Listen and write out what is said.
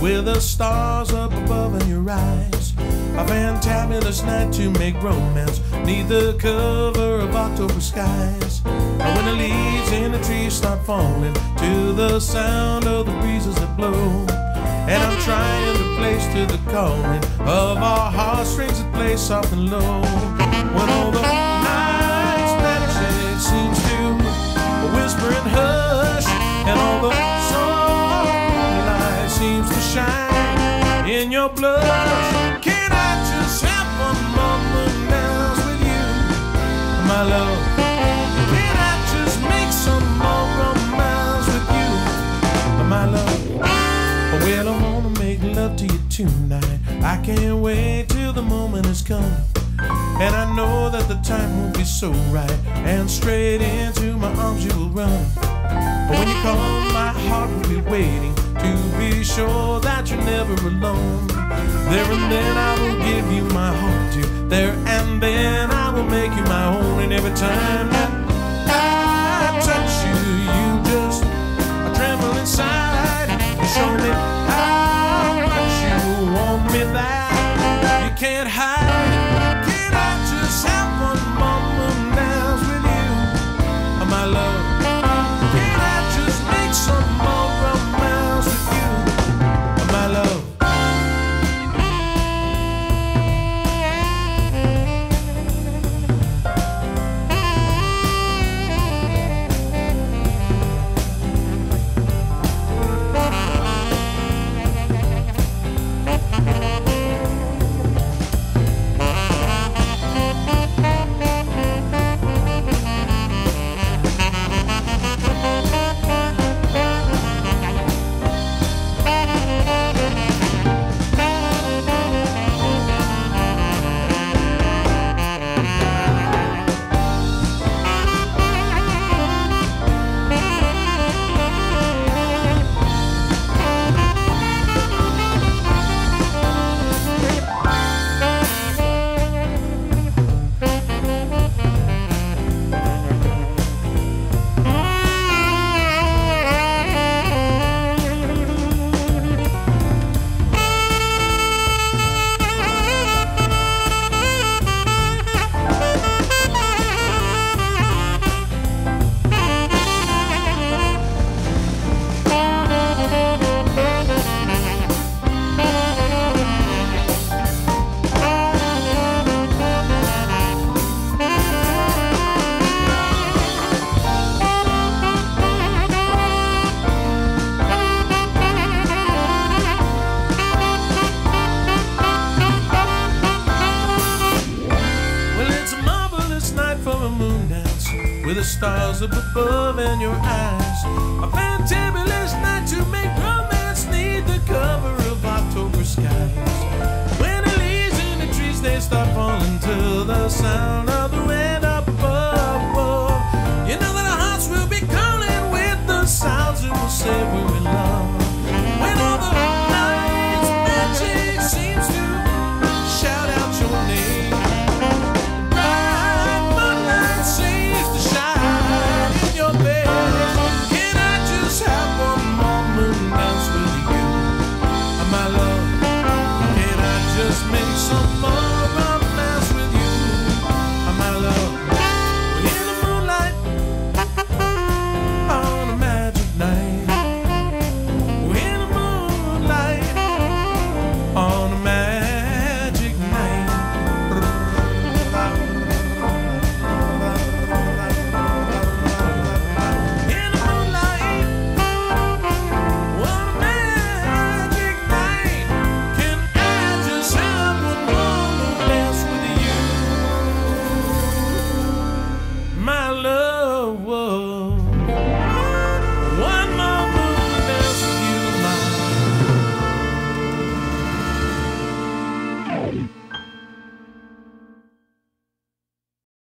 with the stars up above in your eyes. A fantabulous night to make romance neath the cover of October skies. And when the leaves in the trees start falling to the sound of the breezes that blow. And I'm trying to place to the calling of our heartstrings that play soft and low. When all the in your blush. Can I just have one more Moondance with you, my love? Can I just make some more romance with you, my love? Well, I wanna make love to you tonight. I can't wait till the moment has come. And I know that the time won't be so right. And straight into my arms you will run. But when you come, my heart will be waiting to be sure that you're never alone. There and then I will give you my heart to. There and then I will make you my own. And every time stars up above and your eyes. A fantabulous night to make romance need the cover of October skies. When the leaves in the trees they start falling to the sound of tomorrow.